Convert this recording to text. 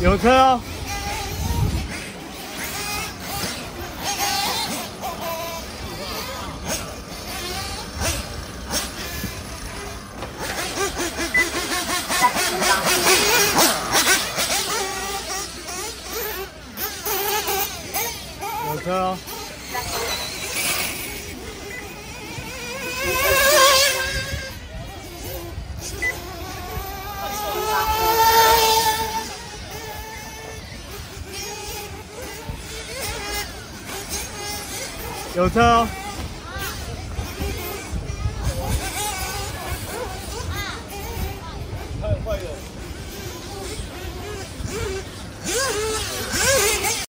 有车哦。有车哦。有车哦。